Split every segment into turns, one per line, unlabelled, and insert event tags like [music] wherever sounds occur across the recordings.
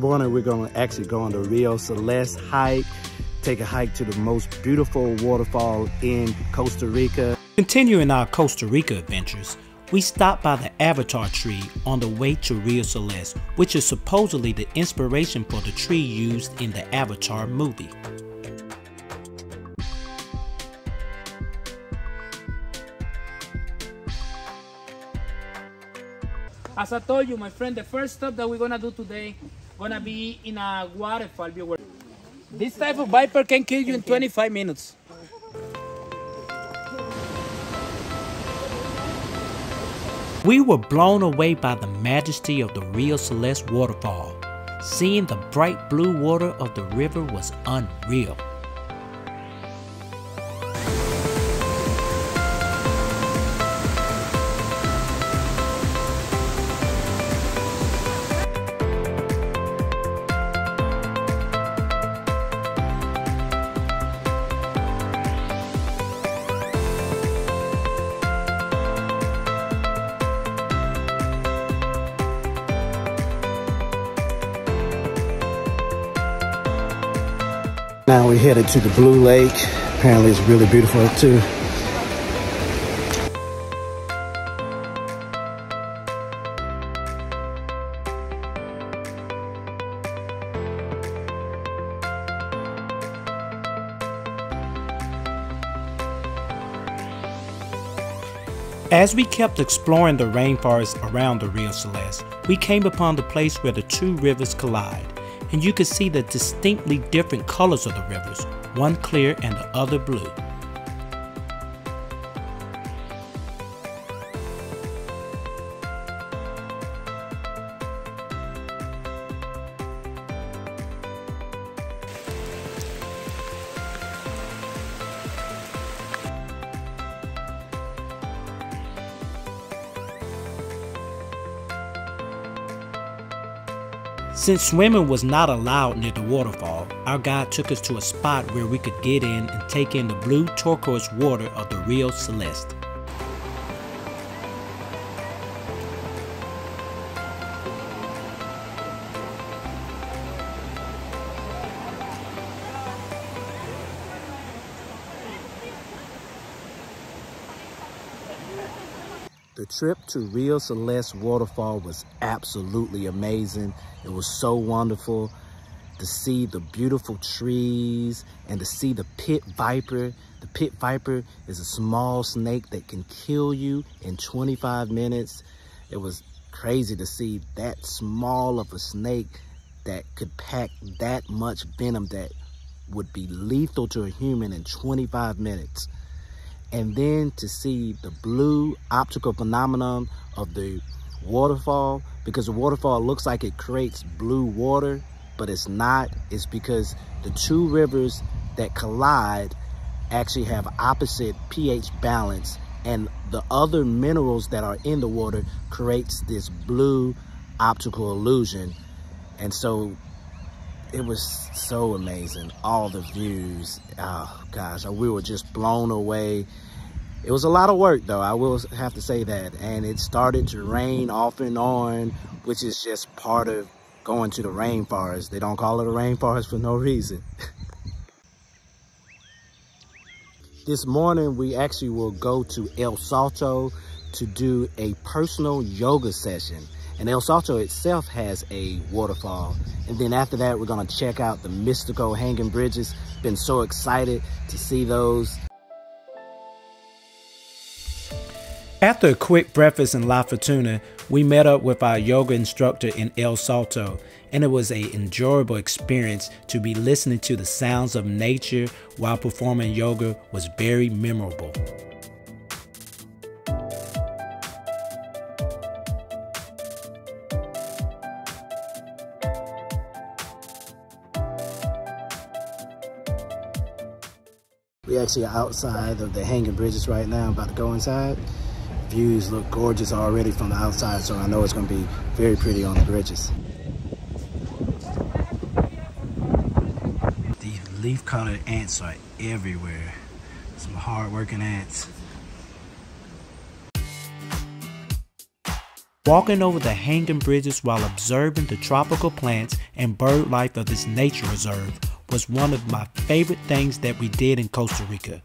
morning we're going to actually go on the Rio Celeste hike, take a hike to the most beautiful waterfall in Costa Rica.
Continuing our Costa Rica adventures, we stopped by the Avatar tree on the way to Rio Celeste, which is supposedly the inspiration for the tree used in the Avatar movie.
As I told you, my friend, the first stop that we're gonna do today gonna be in a waterfall. This type of viper can kill you in 25 minutes.
We were blown away by the majesty of the Rio Celeste waterfall. Seeing the bright blue water of the river was unreal.
Now we're headed to the Blue Lake. Apparently it's really beautiful too.
As we kept exploring the rainforest around the Rio Celeste, we came upon the place where the two rivers collide, and you could see the distinctly different colors of the rivers, one clear and the other blue. Since swimming was not allowed near the waterfall, our guide took us to a spot where we could get in and take in the blue turquoise water of the Rio Celeste.
The trip to Rio Celeste waterfall was absolutely amazing. It was so wonderful to see the beautiful trees and to see the pit viper. The pit viper is a small snake that can kill you in 25 minutes. It was crazy to see that small of a snake that could pack that much venom that would be lethal to a human in 25 minutes and then to see the blue optical phenomenon of the waterfall because the waterfall looks like it creates blue water but it's not. It's because the two rivers that collide actually have opposite pH balance and the other minerals that are in the water creates this blue optical illusion. And so it was so amazing. All the views. Oh gosh, we were just blown away. It was a lot of work though, I will have to say that. And it started to rain off and on, which is just part of going to the rainforest. They don't call it a rainforest for no reason. [laughs] this morning, we actually will go to El Salto to do a personal yoga session. And El Salto itself has a waterfall. And then after that, we're gonna check out the Mistico hanging bridges. Been so excited to see those.
After a quick breakfast in La Fortuna, we met up with our yoga instructor in El Salto, and it was an enjoyable experience to be listening to the sounds of nature while performing yoga was very memorable.
We actually are outside of the hanging bridges right now, about to go inside. Views look gorgeous already from the outside, so I know it's gonna be very pretty on the bridges. These leaf-colored ants are everywhere. Some hard-working ants.
Walking over the hanging bridges while observing the tropical plants and bird life of this nature reserve was one of my favorite things that we did in Costa Rica.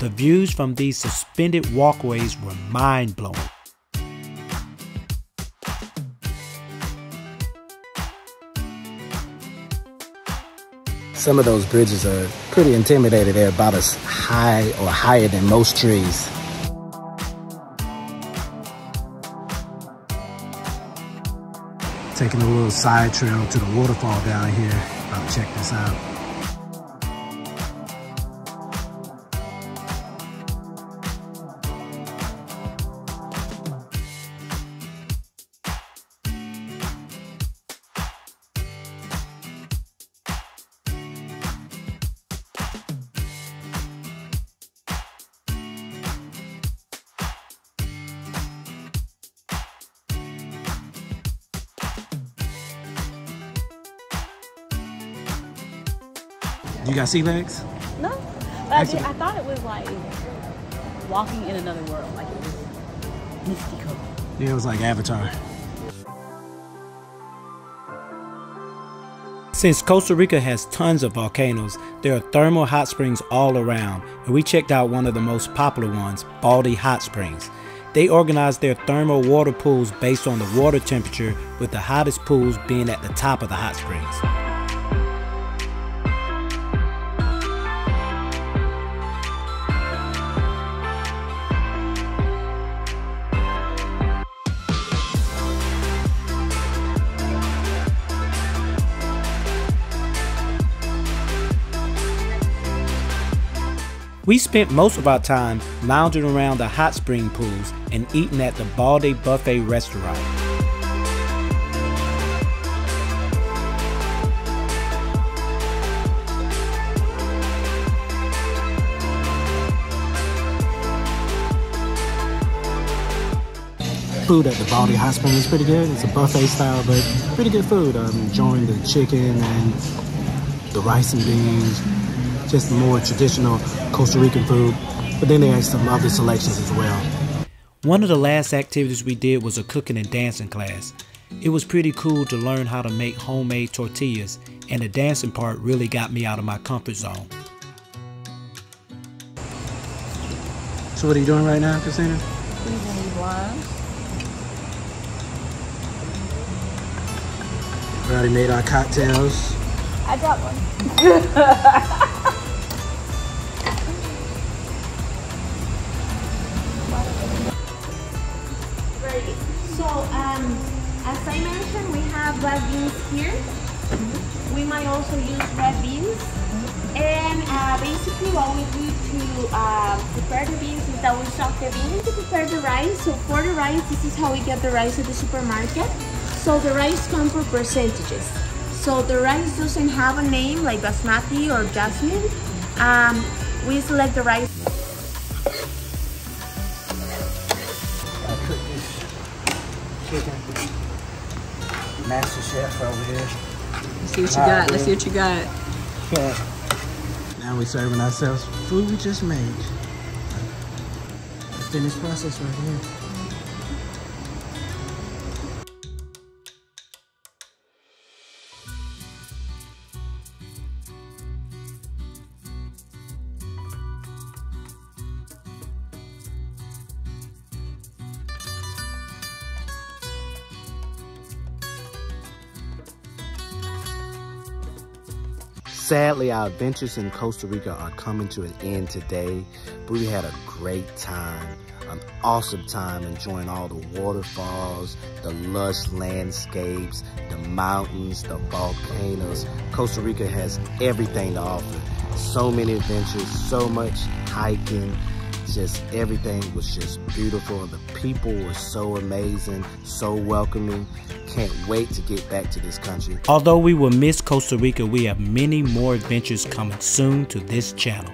The views from these suspended walkways were mind blowing.
Some of those bridges are pretty intimidating. They're about as high or higher than most trees. Taking a little side trail to the waterfall down here. Check this out. You got sea legs?
No. But I, did, I thought it was like walking in another world. Like it was mystical.
Yeah, it was like Avatar.
Since Costa Rica has tons of volcanoes, there are thermal hot springs all around, and we checked out one of the most popular ones, Baldi Hot Springs. They organize their thermal water pools based on the water temperature, with the hottest pools being at the top of the hot springs. We spent most of our time lounging around the hot spring pools and eating at the Baldi Buffet restaurant.
food at the Baldi Hot Spring is pretty good. It's a buffet style, but pretty good food. Um, I'm enjoying the chicken and the rice and beans, just more traditional Costa Rican food. But then they had some other selections as well.
One of the last activities we did was a cooking and dancing class. It was pretty cool to learn how to make homemade tortillas, and the dancing part really got me out of my comfort zone.
So what are you doing right now, Christina? We already made our cocktails.
I got one. [laughs] I mentioned, we have red beans here. We might also use red beans. And uh, basically what we do to uh, prepare the beans is that we soak the beans to prepare the rice. So for the rice, this is how we get the rice at the supermarket. So the rice comes for percentages. So the rice doesn't have a name like basmati or jasmine. Um, we select the rice.
Chicken master chef over here.
Let's see what you got. Let's see what you got.
Yeah. Now we serving ourselves food we just made. Finished process right here. Sadly, our adventures in Costa Rica are coming to an end today, but we had a great time, an awesome time enjoying all the waterfalls, the lush landscapes, the mountains, the volcanoes. Costa Rica has everything to offer. So many adventures, so much hiking, just everything was just beautiful. The people were so amazing, so welcoming. Can't wait to get back to this country.
Although we will miss Costa Rica, we have many more adventures coming soon to this channel.